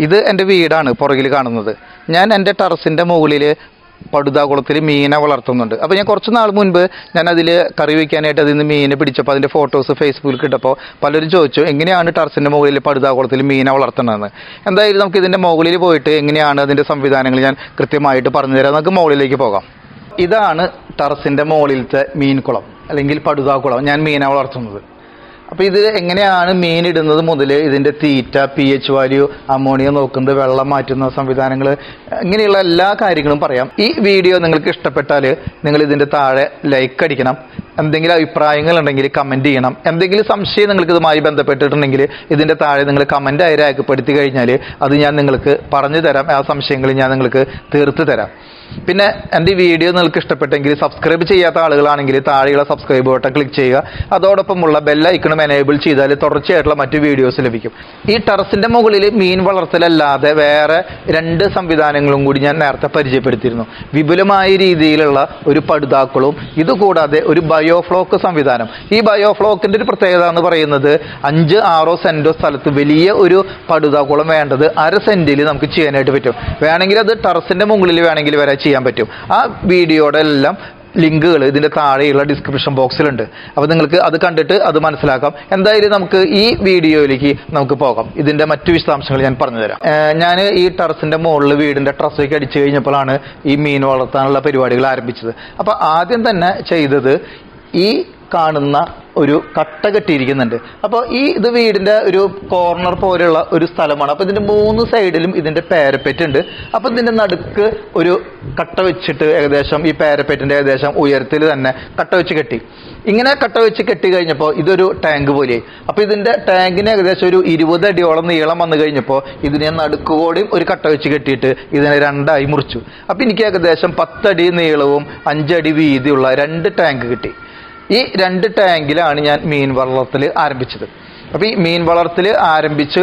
ഇത് എന്റെ വീടാണ് പുറകിൽ കാണുന്നത്. ഞാൻ എന്റെ ടെറസിന്റെ മുകളിൽ പടുതാകുളത്തിൽ മീനെ വളർത്തുന്നുണ്ട്. അപ്പോൾ ഞാൻ കുറച്ച് നാൾ മുൻപ് ഞാൻ അതിൽ കറി വയ്ക്കാനായിട്ട് അതിൽ നിന്ന് മീനെ പിടിച്ചപ്പോൾ അതിന്റെ ഫോട്ടോസ് ഫേസ്ബുക്കിൽ ഇട്ടപ്പോൾ പലരും ചോദിച്ചു എങ്ങനെയാണ് ടെറസിന്റെ മുകളിൽ പടുതാകുളത്തിൽ മീനെ വളർത്തണമെന്ന് എന്തായാലും നമുക്ക് ഇതിന്റെ മുകളിൽ പോയിട്ട് എങ്ങനെയാണ് അതിന്റെ സംവിധാനങ്ങൾ ഞാൻ കൃത്യമായിട്ട് പറഞ്ഞു തരാം. നമുക്ക് മുകളിലേക്ക് പോകാം. ഇതാണ് ടെറസിന്റെ മുകളിലത്തെ മീൻകുളം അല്ലെങ്കിൽ പടുതാകുളം ഞാൻ മീനെ വളർത്തുന്നത്. അപ്പോൾ ഇത് എങ്ങനെയാണ് മീൻ ഇടുന്നത് മുതൽ ഇതിന്റെ തീറ്റ പി എച്ച് വാല്യൂ അമോണിയ നോക്കുന്നത് വെള്ളം മാറ്റുന്ന സംവിധാനങ്ങൾ ഇങ്ങനെയുള്ള എല്ലാ കാര്യങ്ങളും പറയാം. ഈ വീഡിയോ നിങ്ങൾക്ക് ഇഷ്ടപ്പെട്ടാൽ നിങ്ങൾ ഇതിന്റെ താഴെ ലൈക്ക് അടിക്കണം. എന്തെങ്കിലും അഭിപ്രായങ്ങൾ ഉണ്ടെങ്കിൽ കമന്റ് ചെയ്യണം. എന്തെങ്കിലും സംശയം നിങ്ങൾക്ക് ഇതുമായി ബന്ധപ്പെട്ടിട്ടുണ്ടെങ്കിൽ ഇതിന്റെ താഴെ നിങ്ങൾ കമന്റായി രേഖപ്പെടുത്തി കഴിഞ്ഞാൽ അത് ഞാൻ നിങ്ങൾക്ക് പറഞ്ഞു തരാം ആ സംശയങ്ങൾ ഞാൻ നിങ്ങൾക്ക് തീർത്ത് തരാം. പിന്നെ എന്റെ ഈ വീഡിയോ നിങ്ങൾക്ക് ഇഷ്ടപ്പെട്ടെങ്കിൽ സബ്സ്ക്രൈബ് ചെയ്യാത്ത ആളുകളാണെങ്കിൽ താഴെയുള്ള സബ്സ്ക്രൈബ് ബട്ടൺ ക്ലിക്ക് ചെയ്യുക. അതോടൊപ്പമുള്ള ബെല്ലൈക്കണും എനേബിൾ ചെയ്താൽ തുടർച്ചയായിട്ടുള്ള മറ്റു വീഡിയോസ് ലഭിക്കും. ഈ ടെറസിന്റെ മുകളിൽ മീൻ വളർത്തലല്ലാതെ വേറെ രണ്ട് സംവിധാനങ്ങളും കൂടി ഞാൻ നേരത്തെ പരിചയപ്പെടുത്തിയിരുന്നു. വിപുലമായ രീതിയിലുള്ള ഒരു പടുതാക്കളും ഇതുകൂടാതെ ഒരു ബയോഫ്ലോക്ക് സംവിധാനം. ഈ ബയോഫ്ലോക്കിന്റെ ഒരു പ്രത്യേകത എന്ന് പറയുന്നത് അഞ്ച് ആറോ സെന്റോ സ്ഥലത്ത് വലിയ ഒരു പടുതാക്കുളം വേണ്ടത് അര സെന്റിൽ നമുക്ക് ചെയ്യാനായിട്ട് പറ്റും. വേണമെങ്കിൽ അത് ടെറസിന്റെ മുകളിൽ വേണമെങ്കിൽ വരെ. ചെയ്യാൻ പറ്റും. ആ വീഡിയോയുടെ എല്ലാം ലിങ്കുകൾ ഇതിന്റെ താഴെയുള്ള ഡിസ്ക്രിപ്ഷൻ ബോക്സിലുണ്ട് അപ്പോൾ നിങ്ങൾക്ക് അത് കണ്ടിട്ട് അത് മനസ്സിലാക്കാം. എന്തായാലും നമുക്ക് ഈ വീഡിയോയിലേക്ക് നമുക്ക് പോകാം. ഇതിന്റെ മറ്റു വിശദാംശങ്ങൾ ഞാൻ പറഞ്ഞുതരാം. ഞാൻ ഈ ടെറസിന്റെ മുകളിൽ വീടിന്റെ ട്രസ്സൊക്കെ അടിച്ചു കഴിഞ്ഞപ്പോഴാണ് ഈ മീൻ വളർത്താനുള്ള പരിപാടികൾ ആരംഭിച്ചത്. അപ്പോൾ ആദ്യം തന്നെ ചെയ്തത് ഈ കാണുന്ന ഒരു കട്ട കെട്ടിയിരിക്കുന്നുണ്ട്. അപ്പോൾ ഈ ഇത് വീടിന്റെ ഒരു കോർണർ പോലെയുള്ള ഒരു സ്ഥലമാണ്. അപ്പോൾ ഇതിന്റെ മൂന്ന് സൈഡിലും ഇതിന്റെ പാരപ്പെറ്റ് ഉണ്ട്. അപ്പോൾ ഇതിന്റെ നടുക്ക് ഒരു കട്ട വെച്ചിട്ട് ഏകദേശം ഈ പാരപ്പെറ്റിന്റെ ഏകദേശം ഉയരത്തിൽ തന്നെ കട്ട വെച്ച് കെട്ടി. ഇങ്ങനെ കട്ട വെച്ച് കെട്ടി കഴിഞ്ഞപ്പോൾ ഇതൊരു ടാങ്ക് പോലെയായി. അപ്പോൾ ഇതിന്റെ ടാങ്കിന് ഏകദേശം ഒരു ഇരുപത് അടിയോളം നീളം വന്നു കഴിഞ്ഞപ്പോൾ ഇതിനെ നടുക്കുകൂടിയും ഒരു കട്ട വെച്ച് കെട്ടിയിട്ട് ഇതിനെ രണ്ടായി മുറിച്ചു. അപ്പോൾ എനിക്ക് ഏകദേശം പത്തടി നീളവും അഞ്ചടി വീതിയുള്ള രണ്ട് ടാങ്ക് കിട്ടി. ഈ രണ്ട് ടാങ്കിലാണ് ഞാൻ മീൻ വളർത്തൽ ആരംഭിച്ചത്. അപ്പോൾ ഈ മീൻ വളർത്തൽ ആരംഭിച്ച്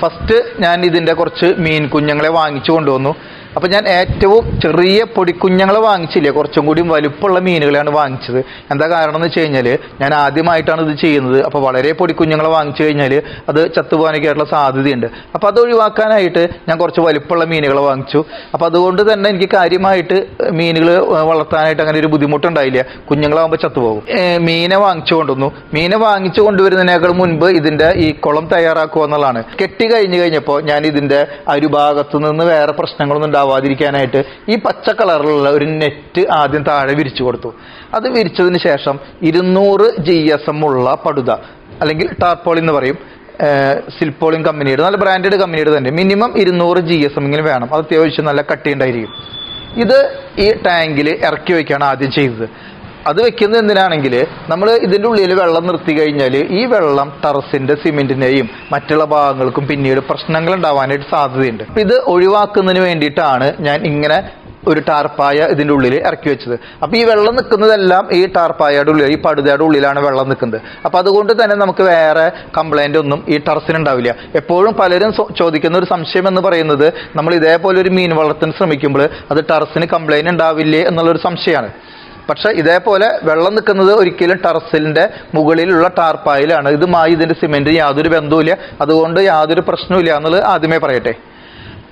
ഫസ്റ്റ് ഞാൻ ഇതിന്റെ കുറച്ച് മീൻ കുഞ്ഞുങ്ങളെ വാങ്ങിച്ചു കൊണ്ടുവന്നു. അപ്പോൾ ഞാൻ ഏറ്റവും ചെറിയ പൊടിക്കുഞ്ഞുങ്ങൾ വാങ്ങിച്ചില്ലേ? കുറച്ചും കൂടി വലുപ്പമുള്ള മീനുകളെയാണ് വാങ്ങിച്ചത്. എന്താ കാരണം എന്ന് വെച്ച് കഴിഞ്ഞാൽ ഞാൻ ആദ്യമായിട്ടാണ് ഇത് ചെയ്യുന്നത്. അപ്പോൾ വളരെ പൊടിക്കുഞ്ഞുങ്ങൾ വാങ്ങിച്ചു കഴിഞ്ഞാൽ അത് ചത്തുപോകാനൊക്കെ സാധ്യതയുണ്ട്. അപ്പോൾ അത് ഒഴിവാക്കാനായിട്ട് ഞാൻ കുറച്ച് വലുപ്പമുള്ള മീനുകൾ വാങ്ങിച്ചു. അപ്പോൾ അതുകൊണ്ട് തന്നെ എനിക്ക് കാര്യമായിട്ട് മീനുകൾ വളർത്താനായിട്ട് അങ്ങനെ ഒരു ബുദ്ധിമുട്ടുണ്ടായില്ല. കുഞ്ഞുങ്ങളാകുമ്പോൾ ചത്തുപോകും. മീനെ വാങ്ങിച്ചു കൊണ്ടുവന്നു. മീനെ വാങ്ങിച്ചു കൊണ്ടുവരുന്നതിനേക്കാൾ മുൻപ് ഇതിന്റെ ഈ കുളം തയ്യാറാക്കുക എന്നുള്ളതാണ്. കെട്ടി കഴിഞ്ഞ് കഴിഞ്ഞപ്പോൾ ഞാൻ ഇതിന്റെ അരുഭാഗത്തു നിന്ന് വേറെ പ്രശ്നങ്ങളൊന്നും ഉണ്ടാവാതിരിക്കാനായിട്ട് ഈ പച്ച കളറിലുള്ള ഒരു നെറ്റ് ആദ്യം താഴെ വിരിച്ചു കൊടുത്തു. അത് വിരിച്ചതിന് ശേഷം ഇരുന്നൂറ് ജി എസ് എം ഉള്ള പടുത അല്ലെങ്കിൽ ടാർപോളി എന്ന് പറയും സിൽപോളിംഗ് കമ്പനിയുടെ നല്ല ബ്രാൻഡഡ് കമ്പനിയുടെ തന്നെ. മിനിമം ഇരുന്നൂറ് ജി എസ് എമ്മെങ്കിലും വേണം. അത് അത്യാവശ്യം നല്ല കട്ടിയുണ്ടായിരിക്കും. ഇത് ഈ ടാങ്കിൽ ഇറക്കി വയ്ക്കുകയാണ് ആദ്യം ചെയ്തത്. അത് വെക്കുന്നത് എന്തിനാണെങ്കിൽ നമ്മൾ ഇതിന്റെ ഉള്ളിൽ വെള്ളം നിർത്തി കഴിഞ്ഞാൽ ഈ വെള്ളം ടെറസിന്റെ സിമെന്റിനെയും മറ്റുള്ള ഭാഗങ്ങൾക്കും പിന്നീട് പ്രശ്നങ്ങൾ ഉണ്ടാവാനായിട്ട് സാധ്യതയുണ്ട്. ഇത് ഒഴിവാക്കുന്നതിന് വേണ്ടിയിട്ടാണ് ഞാൻ ഇങ്ങനെ ഒരു ടാർപ്പായ ഇതിന്റെ ഉള്ളിൽ ഇറക്കി വെച്ചത്. അപ്പോൾ ഈ വെള്ളം നിൽക്കുന്നതെല്ലാം ഈ ടാർപ്പായയുടെ ഉള്ളിൽ ഈ പടുതയുടെ ഉള്ളിലാണ് വെള്ളം നിൽക്കുന്നത്. അപ്പോൾ അതുകൊണ്ട് തന്നെ നമുക്ക് വേറെ കംപ്ലൈന്റ് ഒന്നും ഈ ടെറസിന് ഉണ്ടാവില്ല. എപ്പോഴും പലരും ചോദിക്കുന്ന ഒരു സംശയം എന്ന് പറയുന്നത് നമ്മൾ ഇതേപോലെ ഒരു മീൻ വളർത്താൻ ശ്രമിക്കുമ്പോൾ അത് ടെറസിന് കംപ്ലൈന്റ് ഉണ്ടാവില്ലേ എന്നുള്ളൊരു സംശയമാണ്. പക്ഷെ ഇതേപോലെ വെള്ളം നിൽക്കുന്നത് ഒരിക്കലും ടെറസിലിന്റെ മുകളിലുള്ള ടാർപ്പായിലാണ്. ഇതുമായി ഇതിന്റെ സിമെന്റിന് യാതൊരു ബന്ധവുമില്ല. അതുകൊണ്ട് യാതൊരു പ്രശ്നവുമില്ല എന്നുള്ളത് ആദ്യമേ പറയട്ടെ.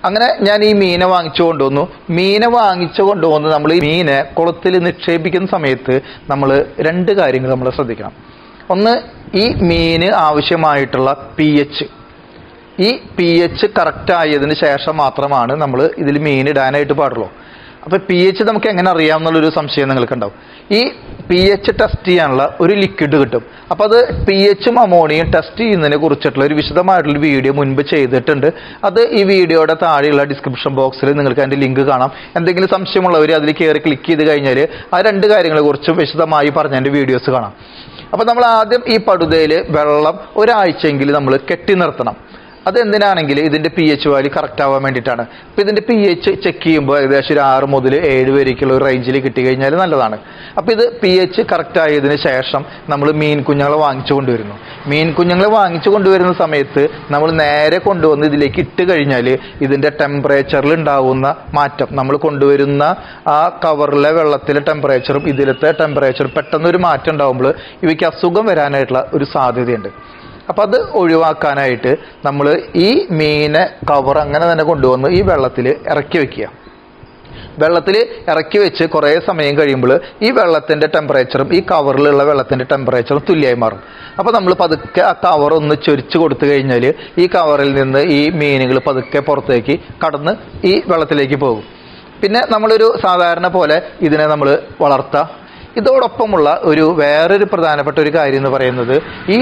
അങ്ങനെ ഞാൻ ഈ മീനെ വാങ്ങിച്ചു കൊണ്ടുവന്നു. മീനെ വാങ്ങിച്ചു കൊണ്ടുവന്ന് നമ്മൾ ഈ മീനെ കുളത്തിൽ നിക്ഷേപിക്കുന്ന സമയത്ത് നമ്മൾ രണ്ട് കാര്യങ്ങൾ നമ്മൾ ശ്രദ്ധിക്കണം. ഒന്ന് ഈ മീന് ആവശ്യമായിട്ടുള്ള പി എച്ച് ഈ പി എച്ച് കറക്റ്റ് ആയതിന് ശേഷം മാത്രമാണ് നമ്മൾ ഇതിൽ മീൻ ഇടാനായിട്ട് പാടുള്ളൂ. അപ്പോൾ പി എച്ച് നമുക്ക് എങ്ങനെ അറിയാം എന്നുള്ളൊരു സംശയം നിങ്ങൾക്ക് ഉണ്ടാവും ഈ പി എച്ച് ടെസ്റ്റ് ചെയ്യാനുള്ള ഒരു ലിക്വിഡ് കിട്ടും. അപ്പോൾ അത് പി എച്ചും അമോണിയും ടെസ്റ്റ് ചെയ്യുന്നതിനെ കുറിച്ചിട്ടുള്ള ഒരു വിശദമായിട്ടുള്ള വീഡിയോ മുൻപ് ചെയ്തിട്ടുണ്ട്. അത് ഈ വീഡിയോയുടെ താഴെയുള്ള ഡിസ്ക്രിപ്ഷൻ ബോക്സിൽ നിങ്ങൾക്ക് അതിന്റെ ലിങ്ക് കാണാം. എന്തെങ്കിലും സംശയമുള്ളവർ അതിൽ കയറി ക്ലിക്ക് ചെയ്ത് കഴിഞ്ഞാൽ ആ രണ്ട് കാര്യങ്ങളെ കുറിച്ച് വിശദമായി പറഞ്ഞ എന്റെ വീഡിയോസ് കാണാം. അപ്പോൾ നമ്മൾ ആദ്യം ഈ പടുതയിൽ വെള്ളം ഒരാഴ്ചയെങ്കിലും നമ്മൾ കെട്ടി നിർത്തണം. അതെന്തിനാണെങ്കിൽ ഇതിന്റെ പി എച്ച് വാല്യൂ കറക്റ്റ് ആവാൻ വേണ്ടിയിട്ടാണ്. അപ്പോൾ ഇതിന്റെ പി എച്ച് ചെക്ക് ചെയ്യുമ്പോൾ ഏകദേശം ഒരു ആറ് മുതൽ ഏഴ് വരേക്കുള്ള ഒരു റേഞ്ചിൽ കിട്ടി കഴിഞ്ഞാൽ നല്ലതാണ്. അപ്പോൾ ഇത് പി എച്ച് കറക്റ്റ് ആയതിന് ശേഷം നമ്മൾ മീൻ കുഞ്ഞുങ്ങളെ വാങ്ങിച്ചു കൊണ്ടുവരുന്നു. മീൻ കുഞ്ഞുങ്ങളെ വാങ്ങിച്ചു കൊണ്ടുവരുന്ന സമയത്ത് നമ്മൾ നേരെ കൊണ്ടുവന്ന് ഇതിലേക്ക് ഇട്ട് കഴിഞ്ഞാൽ ഇതിന്റെ ടെമ്പറേച്ചറിൽ ഉണ്ടാവുന്ന മാറ്റം. നമ്മൾ കൊണ്ടുവരുന്ന ആ കവറിലെ വെള്ളത്തിലെ ടെമ്പറേച്ചറും ഇതിലത്തെ ടെമ്പറേച്ചറും പെട്ടെന്ന് ഒരു മാറ്റം ഉണ്ടാകുമ്പോൾ ഇവയ്ക്ക് അസുഖം വരാനായിട്ടുള്ള ഒരു സാധ്യതയുണ്ട്. അപ്പം അത് ഒഴിവാക്കാനായിട്ട് നമ്മൾ ഈ മീനെ കവർ അങ്ങനെ തന്നെ കൊണ്ടുവന്ന് ഈ വെള്ളത്തിൽ ഇറക്കി വെക്കുക. വെള്ളത്തിൽ ഇറക്കി വെച്ച് കുറേ സമയം കഴിയുമ്പോൾ ഈ വെള്ളത്തിന്റെ ടെമ്പറേച്ചറും ഈ കവറിലുള്ള വെള്ളത്തിന്റെ ടെമ്പറേച്ചറും തുല്യമായി മാറും. അപ്പോൾ നമ്മൾ പതുക്കെ ആ കവർ ഒന്ന് ചൊരിച്ച് കൊടുത്തു കഴിഞ്ഞാൽ ഈ കവറിൽ നിന്ന് ഈ മീനുകൾ പതുക്കെ പുറത്തേക്ക് കടന്ന് ഈ വെള്ളത്തിലേക്ക് പോകും. പിന്നെ നമ്മളൊരു സാധാരണ പോലെ ഇതിനെ നമ്മൾ വളർത്താം. ഇതോടൊപ്പമുള്ള ഒരു വേറൊരു പ്രധാനപ്പെട്ട ഒരു കാര്യം എന്ന് പറയുന്നത് ഈ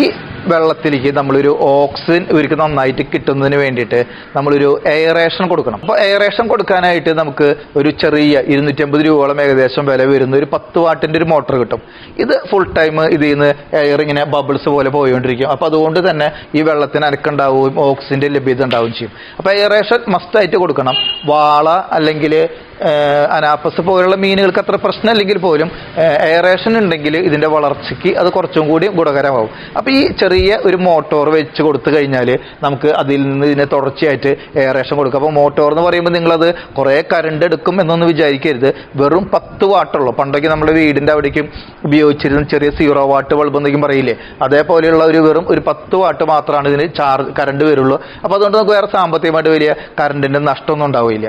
വെള്ളത്തിലേക്ക് നമ്മളൊരു ഓക്സിജൻ ഇവർക്ക് നന്നായിട്ട് കിട്ടുന്നതിന് വേണ്ടിയിട്ട് നമ്മളൊരു എയറേഷൻ കൊടുക്കണം. അപ്പോൾ എയറേഷൻ കൊടുക്കാനായിട്ട് നമുക്ക് ഒരു ചെറിയ ഇരുന്നൂറ്റമ്പത് രൂപയോളം ഏകദേശം വില വരുന്ന ഒരു പത്ത് വാട്ടിന്റെ ഒരു മോട്ടർ കിട്ടും. ഇത് ഫുൾ ടൈം ഇതിൽ നിന്ന് എയർ ഇങ്ങനെ ബബിൾസ് പോലെ പോയിക്കൊണ്ടിരിക്കും. അപ്പോൾ അതുകൊണ്ട് തന്നെ ഈ വെള്ളത്തിന് അനക്കുണ്ടാവുകയും ഓക്സിജന്റെ ലഭ്യത ഉണ്ടാവുകയും ചെയ്യും. അപ്പോൾ എയറേഷൻ മസ്റ്റായിട്ട് കൊടുക്കണം. വാള അല്ലെങ്കിൽ അനാപ്പസ് പോലുള്ള മീനുകൾക്ക് അത്ര പ്രശ്നമില്ലെങ്കിൽ പോലും എയറേഷൻ ഉണ്ടെങ്കിൽ ഇതിന്റെ വളർച്ചയ്ക്ക് അത് കുറച്ചും കൂടി ഗുണകരമാവും. അപ്പോൾ ഈ ചെറിയ ഒരു മോട്ടോർ വെച്ച് കൊടുത്തു കഴിഞ്ഞാൽ നമുക്ക് അതിൽ നിന്ന് ഇതിനെ തുടർച്ചയായിട്ട് എയറേഷൻ കൊടുക്കും. അപ്പോൾ മോട്ടോർ എന്ന് പറയുമ്പോൾ നിങ്ങളത് കുറേ കറണ്ട് എടുക്കും എന്നൊന്നും വിചാരിക്കരുത്. വെറും പത്ത് വാട്ടുള്ളൂ പണ്ടൊക്കെ നമ്മുടെ വീടിന്റെ അവിടേക്കും ഉപയോഗിച്ചിരുന്ന ചെറിയ സീറോ വാട്ട് ബൾബ് എന്നൊക്കെ പറയില്ലേ? അതേപോലെയുള്ള ഒരു വെറും ഒരു പത്ത് വാട്ട് മാത്രമാണ് ഇതിന് ചാർജ് കറണ്ട് വരുള്ളൂ. അപ്പോൾ അതുകൊണ്ട് നമുക്ക് വേറെ സാമ്പത്തികമായിട്ട് വലിയ കറണ്ടിന്റെ നഷ്ടമൊന്നും ഉണ്ടാവില്ല.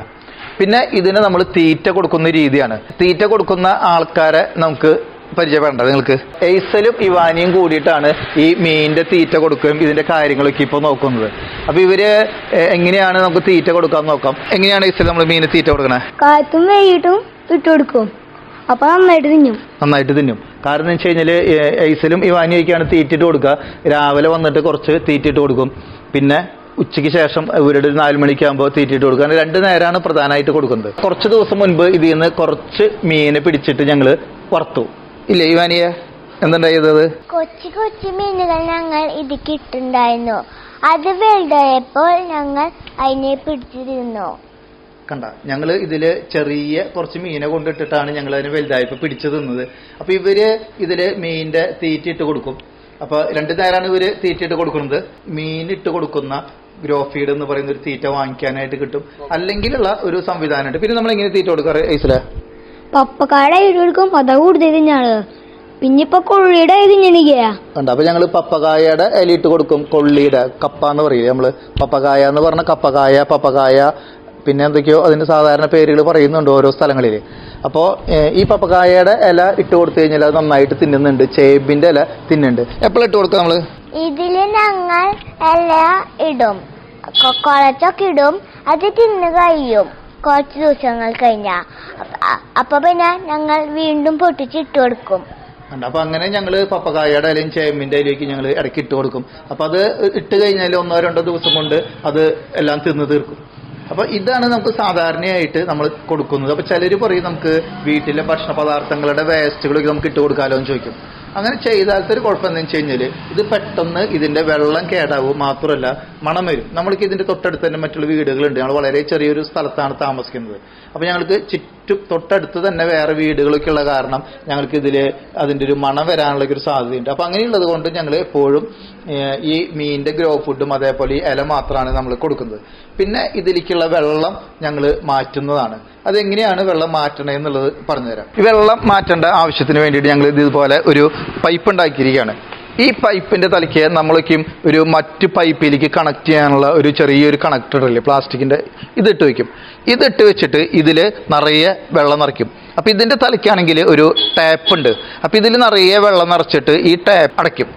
പിന്നെ ഇതിന് നമ്മൾ തീറ്റ കൊടുക്കുന്ന രീതിയാണ്. തീറ്റ കൊടുക്കുന്ന ആൾക്കാരെ നമുക്ക് പരിചയപ്പെടേണ്ടത് നിങ്ങൾക്ക്? എയ്സലും ഇവാനിയും കൂടിയിട്ടാണ് ഈ മീനിന്റെ തീറ്റ കൊടുക്കുകയും ഇതിന്റെ കാര്യങ്ങളൊക്കെ ഇപ്പോൾ നോക്കുന്നത്. അപ്പൊ ഇവർ എങ്ങനെയാണ് നമുക്ക് തീറ്റ കൊടുക്കാൻ നോക്കാം. എങ്ങനെയാണ് എയ്സൽ നമ്മൾ മീന് തീറ്റ കൊടുക്കണേ? കാറ്റും വെയിട്ടും ഇട്ട് കൊടുക്കും. അപ്പൊ നന്നായിട്ട് തിന്നും. നന്നായിട്ട് തിന്നും. കാരണം എന്ന് വെച്ച് കഴിഞ്ഞാൽ എയ്സലും ഇവാനിയൊക്കെയാണ് തീറ്റിട്ട് കൊടുക്കുക. രാവിലെ വന്നിട്ട് കുറച്ച് തീറ്റിട്ട് കൊടുക്കും. പിന്നെ ഉച്ചയ്ക്ക് ശേഷം ഇവരുടെ ഒരു നാല് മണിക്കാകുമ്പോൾ തീറ്റിട്ട് കൊടുക്കുക രണ്ട് നേരമാണ് പ്രധാനമായിട്ട് കൊടുക്കുന്നത്. കുറച്ച് ദിവസം മുൻപ് ഇതിൽ നിന്ന് കുറച്ച് മീനെ പിടിച്ചിട്ട് ഞങ്ങൾ വറുത്തു. ഇല്ലേ ഇവാനിയെ? എന്തുണ്ടായത് കൊച്ചു കൊച്ചു മീനുകൾ ഞങ്ങൾ ഇത് കിട്ടുണ്ടായിരുന്നു അത് വലുതായപ്പോൾ ഞങ്ങൾ അതിനെ പിടിച്ചിരുന്നു. കണ്ട ഞങ്ങൾ ഇതിൽ ചെറിയ കുറച്ച് മീനെ കൊണ്ടിട്ടിട്ടാണ് ഞങ്ങൾ അതിന് വലുതായപ്പോൾ പിടിച്ചു തിന്നത്. അപ്പൊ ഇവർ ഇതിൽ മീനിന്റെ തീറ്റ ഇട്ട് കൊടുക്കും. അപ്പോൾ രണ്ട് നേരമാണ് ഇവർ തീറ്റ ഇട്ട് കൊടുക്കുന്നത്. മീൻ ഇട്ട് കൊടുക്കുന്ന ഗ്രോഫീഡ് എന്ന് പറയുന്ന ഒരു തീറ്റ വാങ്ങിക്കാനായിട്ട് കിട്ടും. അല്ലെങ്കിലുള്ള ഒരു സംവിധാനമുണ്ട്. പിന്നെ നമ്മൾ എങ്ങനെ തീറ്റ കൊടുക്കാറ് ഐസിലെ? പപ്പക്കാടെ കൊടുക്കും പത കൂടുതൽ തിന്നാണ്. പിന്നെ ഇപ്പൊ കൊള്ളിയുടെ ഉണ്ട് അപ്പൊ ഞങ്ങൾ പപ്പകായയുടെ ഇലയിട്ട് കൊടുക്കും. കൊള്ളിയുടെ കപ്പ എന്ന് പറയും നമ്മൾ? പപ്പകായ എന്ന് പറഞ്ഞ കപ്പകായ പപ്പകായ പിന്നെ എന്തൊക്കെയോ അതിന് സാധാരണ പേരുകൾ പറയുന്നുണ്ട് ഓരോ സ്ഥലങ്ങളിൽ. അപ്പോൾ ഈ പപ്പക്കായയുടെ ഇല ഇട്ട് കൊടുത്തു കഴിഞ്ഞാൽ അത് നന്നായിട്ട് തിന്നുന്നുണ്ട്. ചേമ്പിന്റെ ഇല തിന്നുന്നുണ്ട്. എപ്പോഴും ഇട്ട് കൊടുക്കുക നമ്മൾ ഇതിൽ ഞങ്ങൾ ഇല ഇടും. കുറച്ചൊക്കെ ഇടും. അത് തിന്നു കഴിയും. കുറച്ച് ദിവസങ്ങൾ കഴിഞ്ഞാ. അപ്പ- പിന്നെ ഞങ്ങൾ വീണ്ടും പൊട്ടിച്ചിട്ട് കൊടുക്കും. ഉണ്ട് അപ്പൊ അങ്ങനെ ഞങ്ങൾ പപ്പക്കായയുടെ ഇലയും ചേമ്പിന്റെ ഇലയ്ക്ക് ഞങ്ങൾ ഇടയ്ക്ക് ഇട്ട് കൊടുക്കും. അപ്പൊ അത് ഇട്ട് കഴിഞ്ഞാൽ ഒന്നോ രണ്ടോ ദിവസം കൊണ്ട് അത് എല്ലാം തിന്നു തീർക്കും. അപ്പൊ ഇതാണ് നമുക്ക് സാധാരണയായിട്ട് നമ്മൾ കൊടുക്കുന്നത്. അപ്പൊ ചിലർ പറയും നമുക്ക് വീട്ടിലെ ഭക്ഷണ പദാർത്ഥങ്ങളുടെ വേസ്റ്റുകളൊക്കെ നമുക്ക് ഇട്ട് കൊടുക്കാമല്ലോ എന്ന് ചോദിക്കും. അങ്ങനെ ചെയ്താലത്തെ ഒരു കുഴപ്പം എന്താ വെച്ച് കഴിഞ്ഞാൽ ഇത് പെട്ടെന്ന് ഇതിന്റെ വെള്ളം കേടാവും മാത്രമല്ല മണം വരും. നമ്മൾക്ക് ഇതിന്റെ തൊട്ടടുത്ത് തന്നെ മറ്റുള്ള വീടുകളുണ്ട്. ഞങ്ങൾ വളരെ ചെറിയൊരു സ്ഥലത്താണ് താമസിക്കുന്നത്. അപ്പൊ ഞങ്ങൾക്ക് ചുറ്റും തൊട്ടടുത്ത് തന്നെ വേറെ വീടുകളൊക്കെ ഉള്ള കാരണം ഞങ്ങൾക്ക് ഇതിൽ അതിന്റെ ഒരു മണം വരാനുള്ള ഒരു സാധ്യതയുണ്ട്. അപ്പൊ അങ്ങനെയുള്ളത് കൊണ്ട് ഞങ്ങൾ എപ്പോഴും ഈ മീനിന്റെ ഗ്രോ ഫുഡും അതേപോലെ ഈ ഇല മാത്രമാണ് നമ്മൾ കൊടുക്കുന്നത്. പിന്നെ ഇതിലേക്കുള്ള വെള്ളം ഞങ്ങൾ മാറ്റുന്നതാണ്. അതെങ്ങനെയാണ് വെള്ളം മാറ്റണേ എന്നുള്ളത് പറഞ്ഞുതരാം. ഈ വെള്ളം മാറ്റേണ്ട ആവശ്യത്തിന് വേണ്ടിയിട്ട് ഞങ്ങൾ ഇതുപോലെ ഒരു പൈപ്പ് ഉണ്ടാക്കിയിരിക്കുകയാണ്. ഈ പൈപ്പിന്റെ തലയ്ക്ക് നമ്മളൊക്കെയും ഒരു മറ്റ് പൈപ്പിലേക്ക് കണക്ട് ചെയ്യാനുള്ള ഒരു ചെറിയൊരു കണക്ടർ അല്ലേ പ്ലാസ്റ്റിക്കിന്റെ ഇതിട്ട് വെക്കും. ഇതിട്ട് വെച്ചിട്ട് ഇതിൽ നിറയെ വെള്ളം നിറയ്ക്കും. അപ്പോൾ ഇതിന്റെ തലയ്ക്കാണെങ്കിൽ ഒരു ടാപ്പ് ഉണ്ട്. അപ്പോൾ ഇതിൽ നിറയെ വെള്ളം നിറച്ചിട്ട് ഈ ടാപ്പ് അടയ്ക്കും.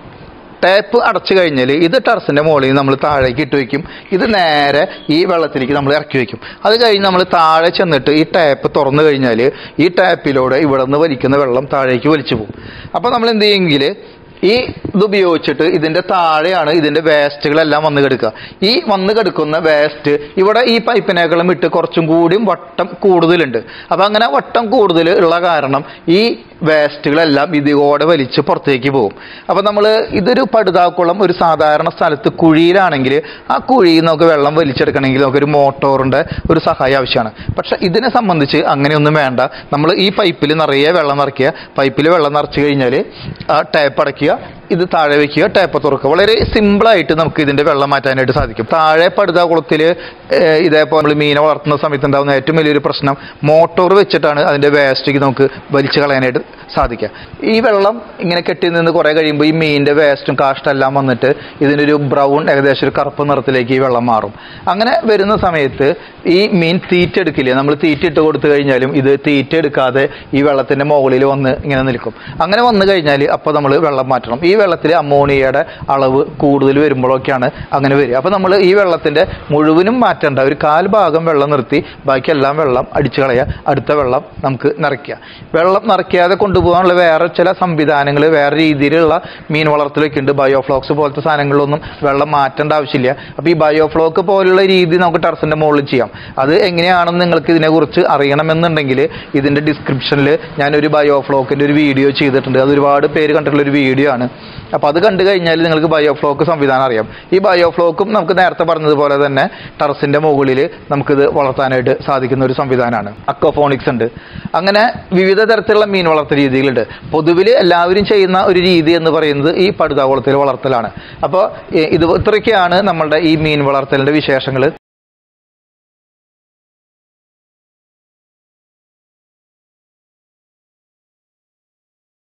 ടാപ്പ് അടച്ചു കഴിഞ്ഞാൽ ഇത് ടെറസിന്റെ മുകളിൽ നമ്മൾ താഴേക്ക് ഇട്ട് വയ്ക്കും ഇത് നേരെ ഈ വെള്ളത്തിലേക്ക് നമ്മൾ ഇറക്കി വയ്ക്കും അത് കഴിഞ്ഞ് നമ്മൾ താഴെ ചെന്നിട്ട് ഈ ടാപ്പ് തുറന്നു കഴിഞ്ഞാൽ ഈ ടാപ്പിലൂടെ ഇവിടെ നിന്ന് വലിക്കുന്ന വെള്ളം താഴേക്ക് വലിച്ചു പോകും. അപ്പോൾ നമ്മൾ എന്ത് ചെയ്യുമെങ്കിൽ ഈ ഇത് ഉപയോഗിച്ചിട്ട് ഇതിന്റെ താഴെയാണ് ഇതിന്റെ വേസ്റ്റുകളെല്ലാം വന്ന് കിടക്കുക. ഈ വന്ന് കിടക്കുന്ന വേസ്റ്റ് ഇവിടെ ഈ പൈപ്പിനേക്കാളും ഇട്ട് കുറച്ചും കൂടിയും വട്ടം കൂടുതലുണ്ട്. അപ്പൊ അങ്ങനെ വട്ടം കൂടുതൽ ഉള്ള കാരണം ഈ വേസ്റ്റുകളെല്ലാം ഇതിലൂടെ വലിച്ച് പുറത്തേക്ക് പോകും. അപ്പൊ നമ്മൾ ഇതൊരു പടുതാക്കുളം ഒരു സാധാരണ സ്ഥലത്ത് കുഴിയിലാണെങ്കിൽ ആ കുഴിയിൽ നമുക്ക് വെള്ളം വലിച്ചെടുക്കണമെങ്കിൽ നമുക്കൊരു മോട്ടോറിന്റെ ഒരു സഹായം ആവശ്യമാണ്. പക്ഷെ ഇതിനെ സംബന്ധിച്ച് അങ്ങനെയൊന്നും വേണ്ട. നമ്മൾ ഈ പൈപ്പിൽ നിറയെ വെള്ളം നിറയ്ക്കുക. പൈപ്പിൽ വെള്ളം നിറച്ച് കഴിഞ്ഞാൽ ആ ടാപ്പ് അടയ്ക്കുക here. ഇത് താഴെ വെക്കുക ടാപ്പ് തുറക്കുക. വളരെ സിമ്പിളായിട്ട് നമുക്ക് ഇതിന്റെ വെള്ളം മാറ്റാനായിട്ട് സാധിക്കും. താഴെ പടുത കുളത്തിൽ ഇതേപോലെ നമ്മൾ മീനെ വളർത്തുന്ന സമയത്ത് ഉണ്ടാകുന്ന ഏറ്റവും വലിയൊരു പ്രശ്നം മോട്ടോർ വെച്ചിട്ടാണ് അതിന്റെ വേസ്റ്റേക്ക് നമുക്ക് വലിച്ചു കളയാനായിട്ട് സാധിക്കുക. ഈ വെള്ളം ഇങ്ങനെ കെട്ടി നിന്ന് കുറേ കഴിയുമ്പോൾ ഈ മീനിന്റെ വേസ്റ്റും കാഷ്ടം എല്ലാം വന്നിട്ട് ഇതിനൊരു ബ്രൗൺ ഏകദേശം ഒരു കറുപ്പ് നിറത്തിലേക്ക് ഈ വെള്ളം മാറും. അങ്ങനെ വരുന്ന സമയത്ത് ഈ മീൻ തീറ്റ എടുക്കില്ല നമ്മൾ തീറ്റ ഇട്ട് കൊടുത്തു കഴിഞ്ഞാലും ഇത് തീറ്റ എടുക്കാതെ ഈ വെള്ളത്തിന്റെ മുകളിൽ വന്ന് ഇങ്ങനെ നിൽക്കും. അങ്ങനെ വന്നു കഴിഞ്ഞാൽ അപ്പോൾ നമ്മൾ വെള്ളം മാറ്റണം. ഈ വെള്ളത്തിൽ അമോണിയയുടെ അളവ് കൂടുതൽ വരുമ്പോഴൊക്കെയാണ് അങ്ങനെ വരിക. അപ്പോൾ നമ്മൾ ഈ വെള്ളത്തിന്റെ മുഴുവനും മാറ്റേണ്ട ഒരു കാൽ ഭാഗം വെള്ളം നിർത്തി ബാക്കി എല്ലാം വെള്ളം അടിച്ചു കളയുക. അടുത്ത വെള്ളം നമുക്ക് നിറയ്ക്കുക. വെള്ളം നിറയ്ക്കാതെ കൊണ്ടുപോകാനുള്ള വേറെ ചില സംവിധാനങ്ങൾ വേറെ രീതിയിലുള്ള മീൻ വളർത്തലൊക്കെ ഉണ്ട് ബയോഫ്ലോക്സ് പോലത്തെ സാധനങ്ങളിലൊന്നും വെള്ളം മാറ്റേണ്ട ആവശ്യമില്ല. അപ്പോൾ ഈ ബയോഫ്ലോക്ക് പോലുള്ള രീതി നമുക്ക് ടെറസിന്റെ മുകളിൽ ചെയ്യാം. അത് എങ്ങനെയാണെന്ന് നിങ്ങൾക്ക് ഇതിനെക്കുറിച്ച് അറിയണമെന്നുണ്ടെങ്കിൽ ഇതിന്റെ ഡിസ്ക്രിപ്ഷനിൽ ഞാനൊരു ബയോഫ്ലോക്കിന്റെ ഒരു വീഡിയോ ചെയ്തിട്ടുണ്ട്. അത് ഒരുപാട് പേര് കണ്ടിട്ടുള്ള ഒരു വീഡിയോ ആണ്. അപ്പോൾ അത് കണ്ടു കഴിഞ്ഞാൽ നിങ്ങൾക്ക് ബയോഫ്ലോക്ക് സംവിധാനം അറിയാം. ഈ ബയോഫ്ലോക്കും നമുക്ക് നേരത്തെ പറഞ്ഞതുപോലെ തന്നെ ടെറസിന്റെ മുകളിൽ നമുക്കിത് വളർത്താനായിട്ട് സാധിക്കുന്ന ഒരു സംവിധാനമാണ്. അക്വഫോണിക്സ് ഉണ്ട്. അങ്ങനെ വിവിധ തരത്തിലുള്ള മീൻ വളർത്തൽ രീതികളുണ്ട്. പൊതുവിൽ എല്ലാവരും ചെയ്യുന്ന ഒരു രീതി എന്ന് പറയുന്നത് ഈ പടുതാകുളത്തിൽ വളർത്തലാണ്. അപ്പോൾ ഇത് ഇത്രയൊക്കെയാണ് നമ്മളുടെ ഈ മീൻ വളർത്തലിന്റെ വിശേഷങ്ങൾ.